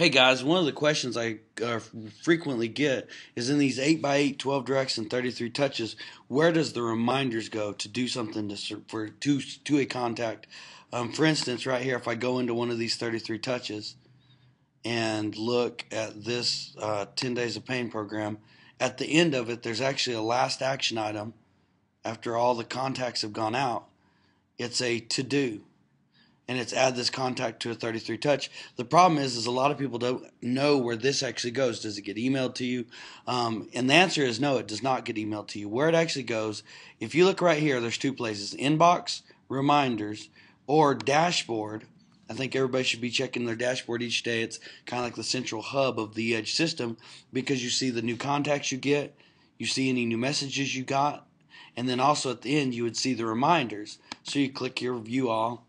Hey guys, one of the questions I uh, frequently get is in these 8x8, 12 directs, and 33 touches, where does the reminders go to do something to, for, to, to a contact? Um, for instance, right here, if I go into one of these 33 touches and look at this uh, 10 Days of Pain program, at the end of it, there's actually a last action item after all the contacts have gone out. It's a to do and it's add this contact to a 33 touch. The problem is, is a lot of people don't know where this actually goes. Does it get emailed to you? Um, and the answer is no, it does not get emailed to you. Where it actually goes, if you look right here, there's two places: inbox, reminders, or dashboard. I think everybody should be checking their dashboard each day. It's kind of like the central hub of the Edge system because you see the new contacts you get, you see any new messages you got, and then also at the end you would see the reminders. So you click your view all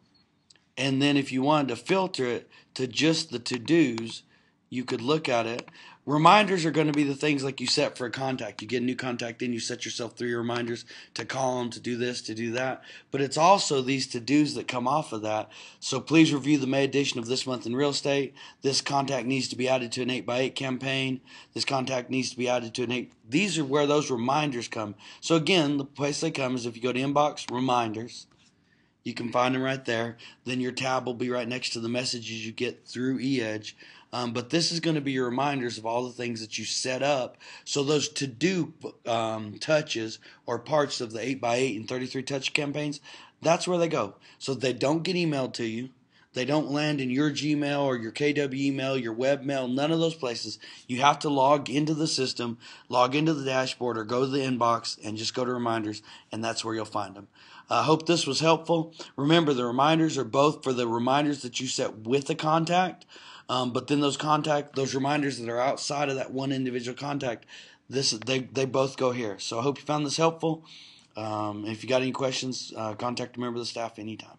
and then if you wanted to filter it to just the to dos, you could look at it. Reminders are going to be the things like you set for a contact. You get a new contact in, you set yourself three reminders to call them, to do this, to do that. But it's also these to dos that come off of that. So please review the May edition of This Month in Real Estate. This contact needs to be added to an 8x8 campaign. This contact needs to be added to an 8. These are where those reminders come. So again, the place they come is if you go to inbox, reminders you can find them right there. Then your tab will be right next to the messages you get through eEdge. Um, but this is going to be your reminders of all the things that you set up. So those to do um, touches or parts of the 8x8 and 33 touch campaigns, that's where they go. So they don't get emailed to you. They don't land in your Gmail or your KW email, your webmail, none of those places. You have to log into the system, log into the dashboard, or go to the inbox and just go to reminders, and that's where you'll find them. I hope this was helpful. Remember, the reminders are both for the reminders that you set with the contact, um, but then those contact, those reminders that are outside of that one individual contact, this they they both go here. So I hope you found this helpful. Um, if you got any questions, uh, contact a member of the staff anytime.